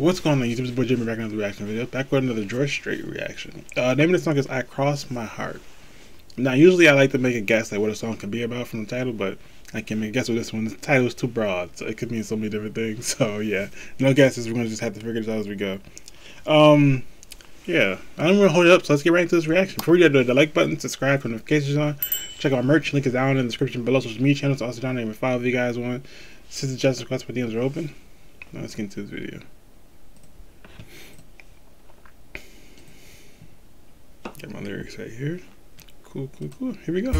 what's going on YouTube? It's boy Jimmy back another reaction video. Back with another George Strait reaction. Uh, name of the song is I Cross My Heart. Now, usually I like to make a guess like what a song could be about from the title, but I can't make a guess with this one. The title is too broad, so it could mean so many different things. So yeah, no guesses. We're gonna just have to figure this out as we go. Um, yeah, I don't want to hold it up, so let's get right into this reaction. Before we do the, the like button, subscribe, put notifications on, check out merch. Link is down in the description below. Social media channels also down there. If five of you guys want, since the justice request for DMs are open. Now let's get into this video. Get my lyrics right here. Cool, cool, cool. Here we go.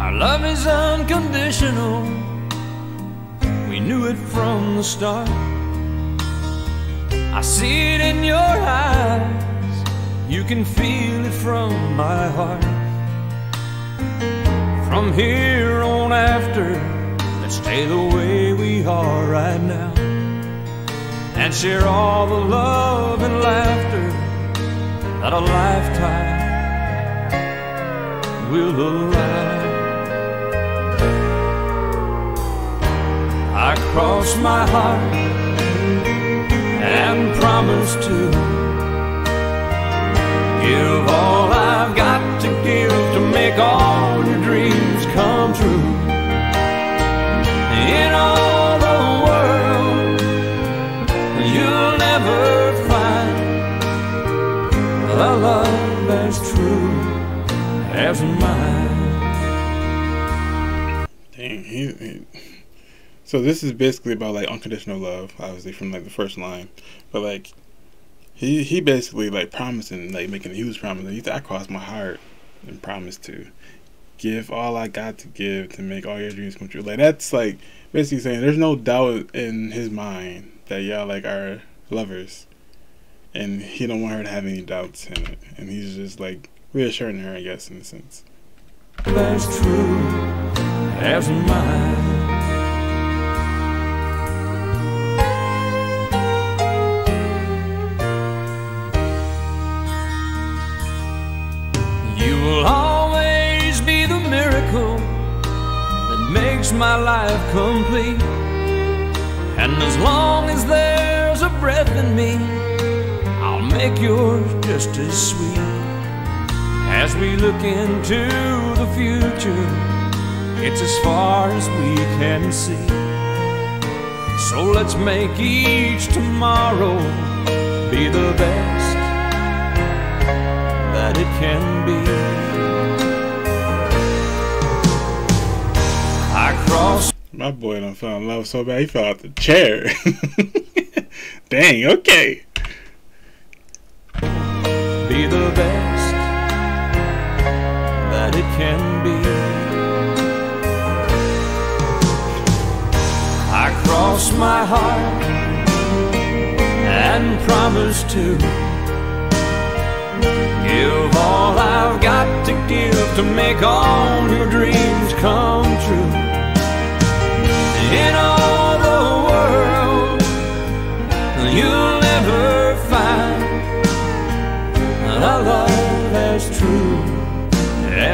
Our love is unconditional. We knew it from the start. I see it in your eyes. You can feel it from my heart. From here on after, let's stay the way we are right now. And share all the love and laughter that a lifetime will allow. I cross my heart and promise to give all I've got to give to make all as mine. Dang, he, he, So this is basically about like unconditional love, obviously from like the first line, but like he he basically like promising, like making a huge promise. He said, "I crossed my heart and promised to give all I got to give to make all your dreams come true." Like that's like basically saying there's no doubt in his mind that y'all like are lovers, and he don't want her to have any doubts in it, and he's just like reassuring her, I guess, in a sense. As true as mine. You will always be the miracle that makes my life complete. And as long as there's a breath in me, I'll make yours just as sweet. As we look into the future, it's as far as we can see. So let's make each tomorrow be the best that it can be. I cross My boy done fell in love so bad he fell out the chair. Dang, okay. be the best can be. I cross my heart and promise to give all I've got to give to make all your dreams come true.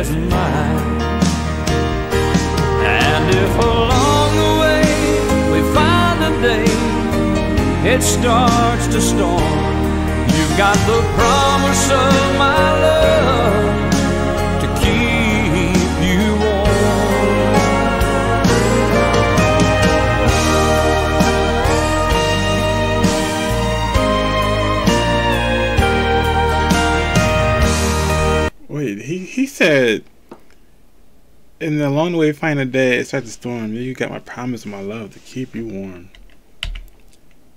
As mine. And if along the way we find a day it starts to storm, you've got the promise said, and along the way, find a day, it starts to storm. You got my promise, my love to keep you warm.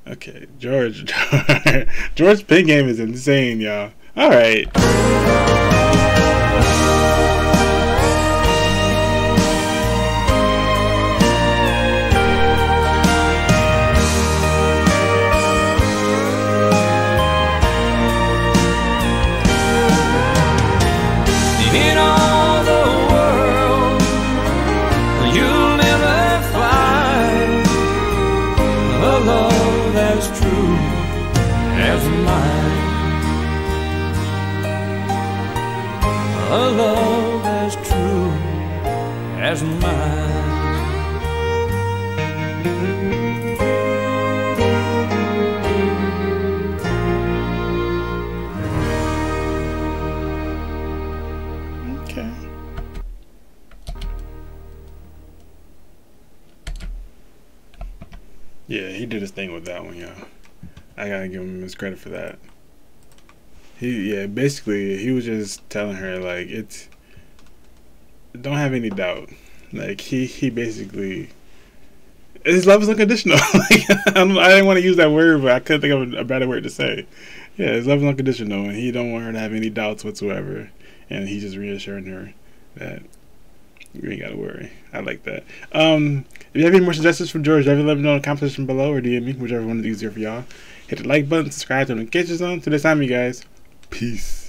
Okay, George, George pin game is insane, y'all. All right. A love as true as mine. Okay. Yeah, he did his thing with that one, y'all. I gotta give him his credit for that. He yeah, basically he was just telling her like it's don't have any doubt. Like he he basically his love is unconditional. like, I, didn't want to use that word, but I couldn't think of a, better word to say. Yeah, his love is unconditional, and he don't want her to have any doubts whatsoever. And he's just reassuring her that you ain't gotta worry. I like that. Um, if you have any more suggestions from George, ever let me know in the comment section below or DM me, whichever one is easier for y'all. Hit the like button, subscribe to the notifications on. Till next time, you guys. Peace.